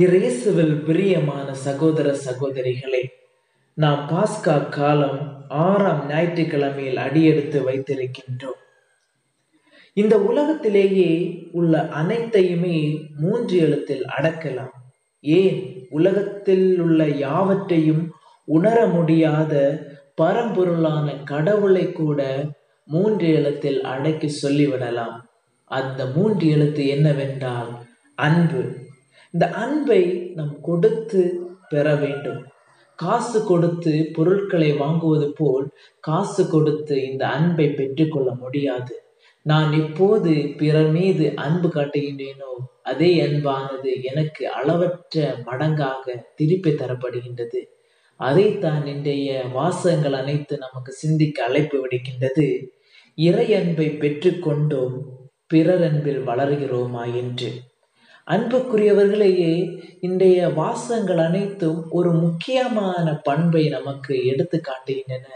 இறைசுவில் பிரியமான சகோதர சகோதரிகளே நாம் பாஸ்கா காலம் ஆறாம் ஞாயிற்றுக்கிழமையில் அடியெடுத்து வைத்திருக்கின்றோம். இந்த உலகத்திலேயே உள்ள அனைத்தையுமே மூன்று எழுத்தில் அடக்கலாம். ஏன்? உலகத்தில் உள்ள யாவற்றையும் உணர முடியாத பரம்பொருளான கடவுளை கூட மூன்று எழுத்தில் அடக்கி சொல்லிவிடலாம். அந்த மூன்று எழுத்து என்னவென்றால் அன்பு. இந்த அன்பை நாம் கொடுத்து பெற வேண்டும். காசு கொடுத்து பொருட்களை வாங்குவது போல் காசு கொடுத்து இந்த அன்பை பெற்றுக்கொள்ள முடியாது. நான் எப்போது பிறர் மீது அன்பு காட்டுகின்றேனோ அதே அன்பானது எனக்கு அளவற்ற மடங்காக திருப்பி தரப்படுகின்றது. அதைத்தான் இன்றைய வாசகங்கள் அனைத்து நமக்கு சிந்திக்க அழைப்பு விடுக்கின்றது. இறை அன்பை பெற்றுக்கொண்டோம் பிறர் அன்பில் வளர்கிறோமா என்று. அன்புக்குரியவர்களையே இன்றைய வாசகங்கள் அனைத்தும் ஒரு முக்கியமான பண்பை நமக்கு எடுத்து காட்டுகின்றன.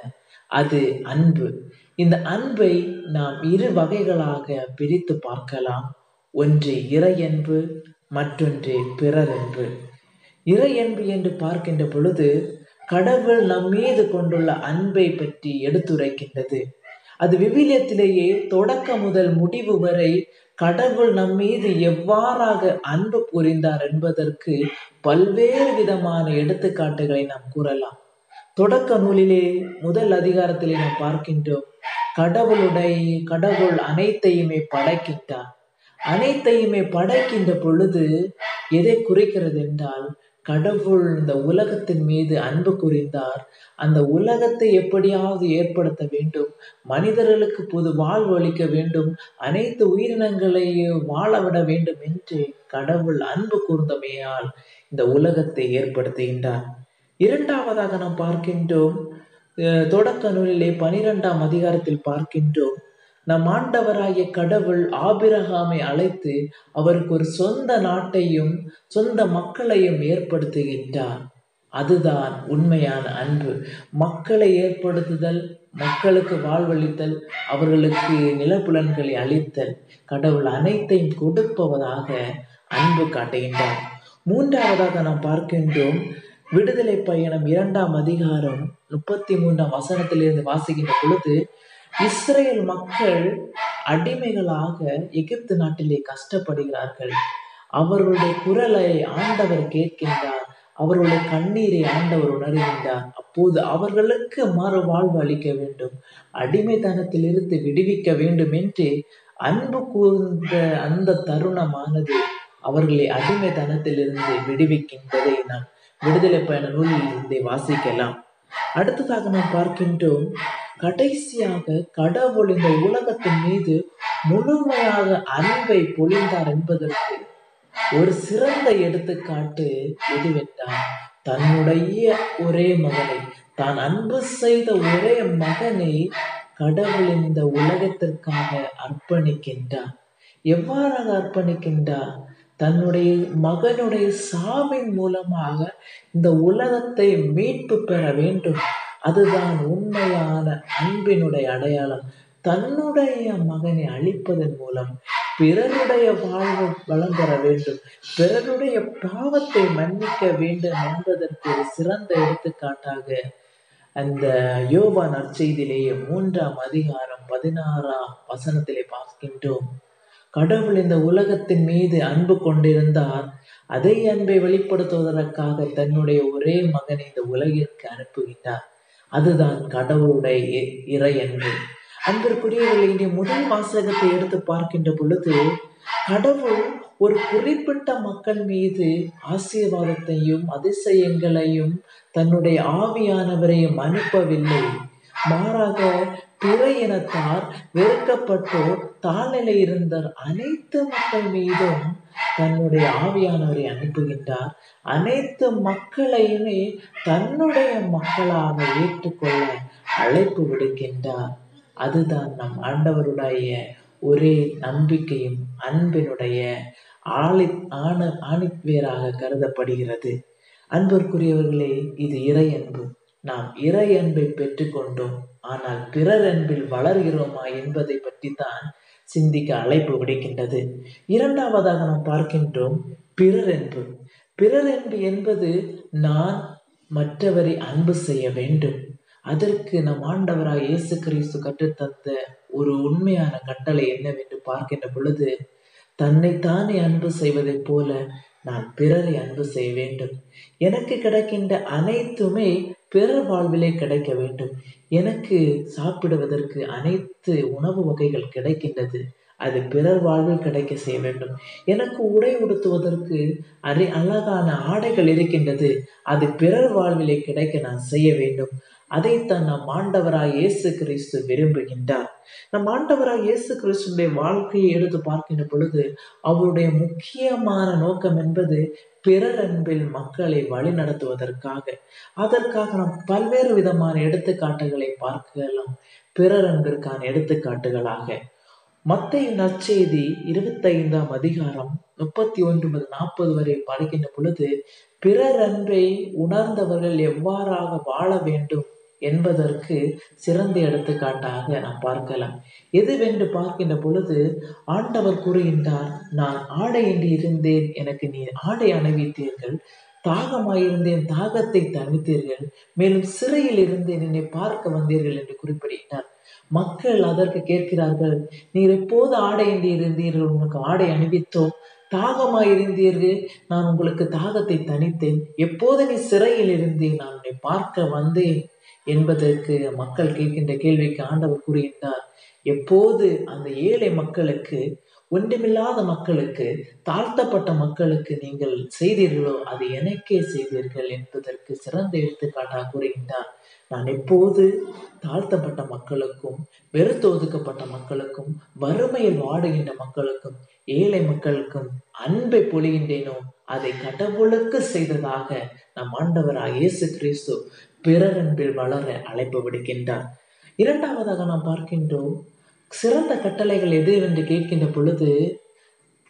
அது அன்பு. இந்த அன்பை நாம் இரு வகைகளாக பிரித்து பார்க்கலாம். ஒன்று இறையன்பு மற்றொன்று பிறரன்பு அன்பு. என்று பார்க்கின்ற பொழுது கடவுள் நம் மீது கொண்டுள்ள அன்பை பற்றி எடுத்துரைக்கின்றது. அது விவிலியத்திலேயே தொடக்க முதல் முடிவு வரை கடவுள் நம் மீது எவ்வாறாக அன்பு புரிந்தார் என்பதற்கு பல்வேறு விதமான எடுத்துக்காட்டுகளை நாம் கூறலாம். தொடக்க நூலிலே முதல் அதிகாரத்திலே நாம் பார்க்கின்றோம் கடவுளுடைய கடவுள் அனைத்தையுமே படைக்கின்றார். அனைத்தையுமே படைக்கின்ற பொழுது எதை குறிக்கிறது என்றால் கடவுள் இந்த உலகத்தின் மீது அன்பு புரிந்தார். அந்த உலகத்தை எப்படியாவது ஏற்படுத்த வேண்டும். மனிதர்களுக்கு பொது வாழ்வு அளிக்க வேண்டும். அனைத்து உயிரினங்களையும் வாழ விட வேண்டும் என்று கடவுள் அன்பு கூர்ந்தமையால் இந்த உலகத்தை ஏற்படுத்துகின்றார். இரண்டாவதாக நாம் பார்க்கின்றோம் தொடக்க நூலிலே பனிரெண்டாம் அதிகாரத்தில் பார்க்கின்றோம் நம் ஆண்டவராகிய கடவுள் ஆபிரகாமை அழைத்து அவருக்கு ஒரு சொந்த நாட்டையும் சொந்த மக்களையும் ஏற்படுத்துகின்றார். அதுதான் உண்மையான அன்பு. மக்களை ஏற்படுத்துதல் மக்களுக்கு வாழ்வளித்தல் அவர்களுக்கு நிலப்புலன்களை அளித்தல் கடவுள் அனைத்தையும் கொடுப்பவதாக அன்பு காட்டுகின்றார். மூன்றாவதாக நாம் பார்க்கின்றோம் விடுதலை பயணம் இரண்டாம் அதிகாரம் முப்பத்தி மூன்றாம் வசனத்திலிருந்து வாசிக்கின்ற பொழுது இஸ்ரேல் மக்கள் அடிமைகளாக எகிப்து நாட்டிலே கஷ்டப்படுகிறார்கள். அவர்களுடைய குரலை ஆண்டவர் கேட்கின்றார். அவர்களுடைய கண்ணீரை ஆண்டவர் உணர்கின்றார். அப்போது அவர்களுக்கு மறு வாழ்வு அளிக்க வேண்டும். அடிமைத்தனத்திலிருந்து விடுவிக்க வேண்டும் என்று அன்பு கூர்ந்த அந்த தருணமானது அவர்களை அடிமைத்தனத்திலிருந்து விடுவிக்கின்றதை நாம். விடுதலை பயண நூலில் இருந்தே வாசிக்கலாம். அடுத்ததாக நாம் பார்க்கின்றோம் கடைசியாக கடவுள் இந்த உலகத்தின் மீது முழுமையாக அன்பை பொழிந்தார் என்பதற்கு ஒரு சிறந்த எடுத்துக்காட்டு எதுவென்றால் தன்னுடைய ஒரே மகனை தான் அன்பு செய்த ஒரே மகனை கடவுள் இந்த உலகத்திற்காக அர்ப்பணிக்கின்றார். எவ்வாறாக அர்ப்பணிக்கின்றார்? தன்னுடைய மகனுடைய சாவின் மூலமாக இந்த உலகத்தை மீட்பு பெற வேண்டும். அதுதான் உண்மையான அன்பினுடைய அடையாளம். தன்னுடைய மகனை அழிப்பதன் மூலம் பிறருடைய வாழ்வு வளம் பெற வேண்டும். பிறருடைய பாவத்தை மன்னிக்க வேண்டும் என்பதற்கு ஒரு சிறந்த எடுத்துக்காட்டாக அந்த யோவா நற்செய்தியிலேயே மூன்றாம் அதிகாரம் பதினாறாம் வசனத்திலே பார்க்கின்றோம். கடவுள் இந்த உலகத்தின் மீது அன்பு கொண்டிருந்தார். அதே அன்பை வெளிப்படுத்துவதற்காக தன்னுடைய ஒரே மகனை இந்த உலகிற்கு அனுப்புகின்றார். அதுதான் கடவுளுடைய இறை அன்பு. அன்பிற்குரியவர்கள் இங்கே முதல் வாசகத்தை எடுத்து பார்க்கின்ற பொழுது கடவுள் ஒரு குறிப்பிட்ட மக்கள் மீது ஆசீர்வாதத்தையும் அதிசயங்களையும் தன்னுடைய ஆவியானவரையும் அனுப்பவில்லை. மாறாக பிற இனத்தார் வெறுக்கப்பட்டோர் தாழ்நிலை இருந்த அனைத்து மக்கள் மீதும் தன்னுடைய ஆவியானவரை அனுப்புகின்றார். அனைத்து மக்களையுமே தன்னுடைய மக்களாக ஏற்றுக்கொள்ள அழைப்பு விடுக்கின்றார். அதுதான் நம் ஆண்டவருடைய ஒரே நம்பிக்கையும் அன்பினுடைய ஆளி ஆண ஆணித்வேராக கருதப்படுகிறது. அன்பிற்குரியவர்களே இது இறை அன்பு. நாம் இறை அன்பை பெற்றுக்கொண்டோம். ஆனால் பிறர் அன்பில் வளர்கிறோமா என்பதை பற்றி தான் சிந்திக்க அழைப்பு விடுக்கின்றது. இரண்டாவதாக நாம் பார்க்கின்றோம் பிறர் பிறரன்பு பிறர் என்பது நான் மற்றவரை அன்பு செய்ய வேண்டும். அதற்கு நம் ஆண்டவராக இயேசு கிறிஸ்து கற்றுத்தந்த ஒரு உண்மையான கட்டளை என்னவென்று பார்க்கின்ற பொழுது தன்னைத்தானே அன்பு செய்வதைப் போல நான் பிறரை அன்பு செய்ய வேண்டும். எனக்கு கிடைக்கின்ற அனைத்துமே பிறர் வாழ்விலே கிடைக்க வேண்டும். எனக்கு சாப்பிடுவதற்கு அனைத்து உணவு வகைகள் கிடைக்கின்றது. அது பிறர் வாழ்வில் கிடைக்க செய்ய வேண்டும். எனக்கு உடை உடுத்துவதற்கு அரை அழகான ஆடைகள் இருக்கின்றது. அது பிறர் வாழ்விலே கிடைக்க நான் செய்ய வேண்டும். அதைத்தான் நம் ஆண்டவராய் இயேசு கிறிஸ்து விரும்புகின்றார். நம் ஆண்டவராய் இயேசு கிறிஸ்துடைய வாழ்க்கையை எடுத்து பார்க்கின்ற பொழுது அவருடைய முக்கியமான நோக்கம் என்பது பிறர் அன்பில் மக்களை வழி நடத்துவதற்காக. அதற்காக நாம் பல்வேறு விதமான எடுத்துக்காட்டுகளை பார்க்கலாம். பிறர் அன்பிற்கான எடுத்துக்காட்டுகளாக. மத்திய நற்செய்தி இருபத்தைந்தாம் அதிகாரம் முப்பத்தி ஒன்று முதல் நாற்பது வரை படிக்கின்ற பொழுது பிறர் அன்பை உணர்ந்தவர்கள் எவ்வாறாக வாழ வேண்டும்? என்பதற்கு சிறந்த எடுத்துக்காட்டாக நாம் பார்க்கலாம். எதுவென்று பார்க்கின்ற பொழுது ஆண்டவர் கூறுகின்றார் நான் ஆடையின்றி இருந்தேன் எனக்கு நீ ஆடை அணிவித்தீர்கள். தாகமாயிருந்தேன் தாகத்தை தணித்தீர்கள். மேலும் சிறையில் இருந்தேன் என்னை பார்க்க வந்தீர்கள் என்று குறிப்பிடுகிறார் மக்கள் அதற்கு கேட்கிறார்கள் நீர் எப்போது ஆடையின்றி இருந்தீர்கள்? உனக்கு ஆடை அணிவித்தோம். தாகமாயிருந்தீர்கள் நான் உங்களுக்கு தாகத்தை தணித்தேன். எப்போது நீ சிறையில் இருந்தேன்? நான் உன்னை பார்க்க வந்தேன். என்பதற்கு மக்கள் கேட்கின்ற கேள்விக்கு ஆண்டவர் கூறுகின்றார். எப்போது அந்த ஏழை மக்களுக்கு ஒன்றுமில்லாத மக்களுக்கு தாழ்த்தப்பட்ட மக்களுக்கு நீங்கள் செய்தீர்களோ அது எனக்கே செய்தீர்கள் என்பதற்கு சிறந்த எடுத்துக்காட்டாக கூறுகின்றார். நான் எப்போது தாழ்த்தப்பட்ட மக்களுக்கும் வெறுத்து ஒதுக்கப்பட்ட மக்களுக்கும் வறுமையில் வாடுகின்ற மக்களுக்கும் ஏழை மக்களுக்கும் அன்பை பொழிகின்றேனோ அதை கடவுளுக்கு செய்ததாக நம் ஆண்டவராக இயேசு கிறிஸ்து பிறர் அன்பில் வளர அழைப்பு விடுக்கின்றார். இரண்டாவதாக நாம் பார்க்கின்றோம் சிறந்த கட்டளைகள் எது என்று கேட்கின்ற பொழுது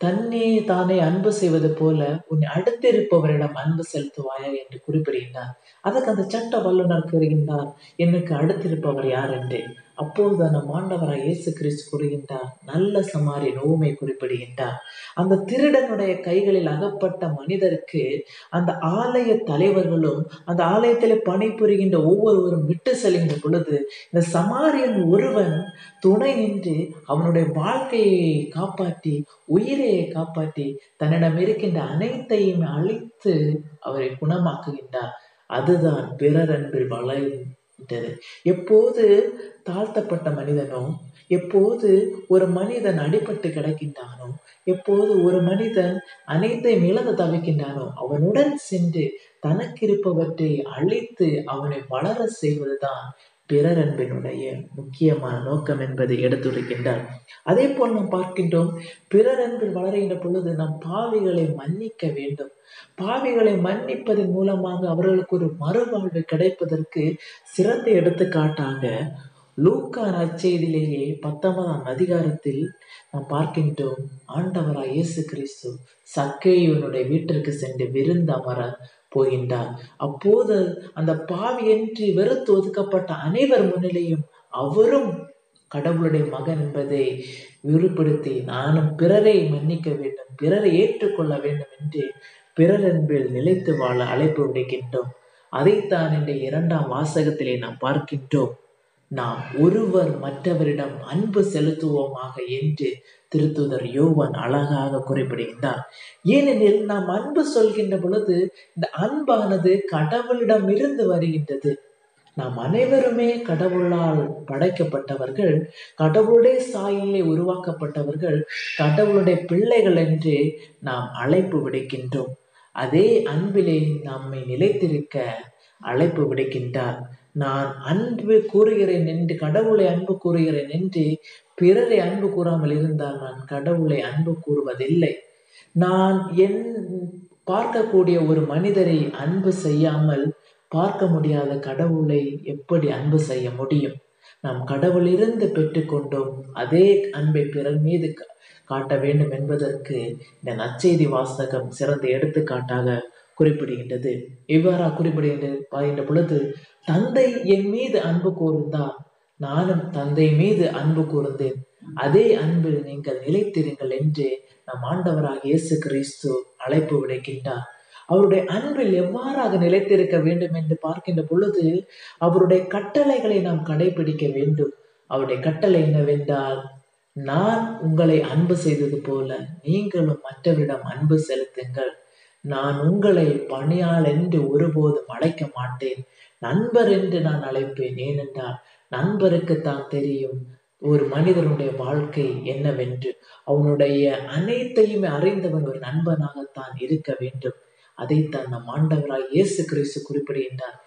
தன்னே தானே அன்பு செய்வது போல உன் அடுத்திருப்பவரிடம் அன்பு செலுத்துவாயா? என்று குறிப்பிடுகின்றார். அதற்கு அந்த சட்ட வல்லுநர் கூறுகின்றார் எனக்கு அடுத்திருப்பவர் யார்? என்று. அப்போது நம் ஆண்டவராய் இயேசு கிறிஸ்து கூறுகின்றார் நல்ல சமாரி நோவுமை குறிப்பிடுகின்றார். அந்த திருடனுடைய கைகளில் அகப்பட்ட மனிதருக்கு அந்த ஆலய தலைவர்களும் அந்த ஆலயத்தில் பணிபுரிகின்ற ஒவ்வொருவரும் விட்டு செல்கின்ற பொழுது இந்த சமாரியன் ஒருவன் துணை நின்று அவனுடைய வாழ்க்கையை காப்பாற்றி உயிரையை காப்பாற்றி தன்னிடம் இருக்கின்ற அனைத்தையும் அழித்து அவரை குணமாக்குகின்றார். அதுதான் பிறர் அன்பில் விட்டது எப்போது தாழ்த்தப்பட்ட மனிதனோ எப்போது ஒரு மனிதன் அடிபட்டு கிடக்கின்றானோ எப்போது ஒரு மனிதன் அனைத்தையும் இழந்து தவிக்கின்றானோ அவனுடன் சென்று தனக்கு இருப்பவற்றை அழித்து அவனை வளர செய்வதுதான் பிறர் அன்பினுடைய முக்கியமான நோக்கம் என்பதை எடுத்துரைக்கின்றார். அதே போல் நாம் பார்க்கின்றோம் பிறர் அன்பில் வளருகின்ற பொழுது நாம் பாவிகளை மன்னிக்க வேண்டும். பாவிகளை மன்னிப்பதன் மூலமாக அவர்களுக்கு ஒரு மறுவாழ்வு கிடைப்பதற்கு சிறந்த எடுத்துக்காட்டாக லூக்கா நற்செய்தியிலேயே பத்தொன்பதாம் அதிகாரத்தில் நாம் பார்க்கின்றோம் ஆண்டவராய் இயேசு கிறிஸ்து சக்கேயுனுடைய வீட்டிற்கு சென்று விருந்தமர போகின்றார். அப்போது அந்த பாவி என்று வெறுத்து ஒதுக்கப்பட்ட அனைவர் முன்னிலையும் அவரும் கடவுளுடைய மகன் என்பதை விருப்படுத்தி நானும் பிறரை மன்னிக்க வேண்டும் பிறரை ஏற்றுக்கொள்ள வேண்டும் என்று பிறர் அன்பில் நிலைத்து வாழ அழைப்பு விடுக்கின்றோம். அதைத்தான் இந்த இரண்டாம் வாசகத்திலே நாம் பார்க்கின்றோம். நாம் ஒருவர் மற்றவரிடம் அன்பு செலுத்துவோமாக என்று திருத்துதர் யோவான் அழகாக குறிப்பிடுகின்றார். ஏனெனில் நாம் அன்பு சொல்கின்ற பொழுது இந்த அன்பானது கடவுளிடம் இருந்து வருகின்றது. நாம் அனைவருமே கடவுளால் படைக்கப்பட்டவர்கள் கடவுளுடைய சாயிலே உருவாக்கப்பட்டவர்கள் கடவுளுடைய பிள்ளைகள் என்று நாம் அழைப்பு விடுக்கின்றோம். அதே அன்பிலே நம்மை நிலைத்திருக்க அழைப்பு விடுக்கின்றார். நான் அன்பு கூறுகிறேன் என்று கடவுளை அன்பு கூறுகிறேன் என்று பிறரை அன்பு கூறாமல் இருந்தால் நான் கடவுளை அன்பு கூறுவதில்லை. நான் என் பார்க்கக்கூடிய ஒரு மனிதரை அன்பு செய்யாமல் பார்க்க முடியாத கடவுளை எப்படி அன்பு செய்ய முடியும்? நாம் கடவுளிருந்து பெற்றுக்கொண்டோம் அதே அன்பை பிறர் மீது காட்ட வேண்டும் என்பதற்கு இந்த நற்செய்தி வாசகம் சிறந்த எடுத்துக்காட்டாக குறிப்பிடுகின்றது. இவ்வாறா குறிப்பிடுகின்ற பொழுது தந்தை என் மீது அன்பு கூர்ந்தார். நானும் தந்தை மீது அன்பு கூர்ந்தேன். அதே அன்பில் நீங்கள் நிலைத்திருங்கள் என்று நம் ஆண்டவராக இயேசு கிறிஸ்து அழைப்பு விடுக்கின்றார். அவருடைய அன்பில் எவ்வாறாக நிலைத்திருக்க வேண்டும் என்று பார்க்கின்ற பொழுது அவருடைய கட்டளைகளை நாம் கடைபிடிக்க வேண்டும். அவருடைய கட்டளை என்னவென்றால் நான் உங்களை அன்பு செய்தது போல நீங்களும் மற்றவரிடம் அன்பு செலுத்துங்கள். நான் உங்களை பணியாள் என்று ஒருபோதும் அழைக்க மாட்டேன். நண்பர் என்று நான் அழைப்பேன். ஏனென்றால் நண்பருக்கு தான் தெரியும் ஒரு மனிதனுடைய வாழ்க்கை என்னவென்று. அவனுடைய அனைத்தையுமே அறிந்தவன் ஒரு நண்பனாகத்தான் இருக்க வேண்டும். அதைத்தான் நம் ஆண்டவராய் இயேசு கிறிஸ்து குறிப்பிடுகின்றார்.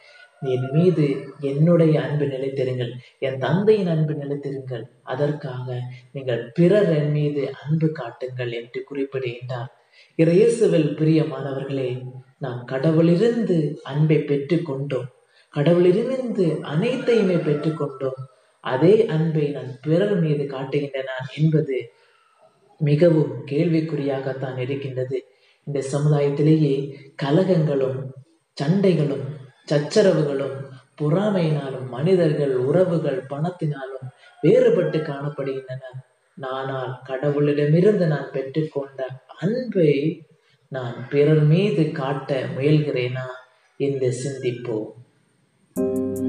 என் மீது என்னுடைய அன்பு நிலைத்திருங்கள். என் தந்தையின் அன்பு நிலைத்திருங்கள். அதற்காக நீங்கள் பிறர் என் மீது அன்பு காட்டுங்கள் என்று குறிப்பிடுகின்றார். இறையேசுவில் பிரியமானவர்களே நாம் கடவுளிலிருந்து அன்பை பெற்றுக்கொண்டோம் கடவுளிலிருந்து அனைத்தையுமே பெற்றுக்கொண்டோம். அதே அன்பை நான் பிறர் மீது காட்டுகின்றன என்பது மிகவும் கேள்விக்குறியாகத்தான் இருக்கின்றது. இந்த சமுதாயத்திலேயே கலகங்களும் சண்டைகளும் சச்சரவுகளும் பொறாமையினாலும் மனிதர்கள் உறவுகள் பணத்தினாலும் வேறுபட்டு காணப்படுகின்றன. நானால் கடவுளிடமிருந்து நான் பெற்றுக்கொண்ட அன்பை நான் பிறர் மீது காட்ட முயல்கிறேனா? என்று சிந்திப்போம். 嗯